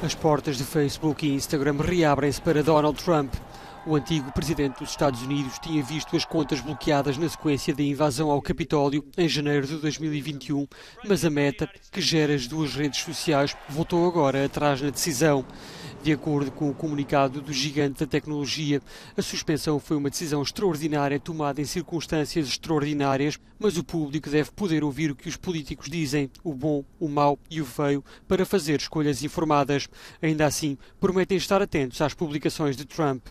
As portas de Facebook e Instagram reabrem-se para Donald Trump. O antigo presidente dos Estados Unidos tinha visto as contas bloqueadas na sequência da invasão ao Capitólio em janeiro de 2021, mas a Meta, que gera as duas redes sociais, voltou agora atrás na decisão. De acordo com o comunicado do gigante da tecnologia, a suspensão foi uma decisão extraordinária tomada em circunstâncias extraordinárias, mas o público deve poder ouvir o que os políticos dizem, o bom, o mau e o feio, para fazer escolhas informadas. Ainda assim, prometem estar atentos às publicações de Trump.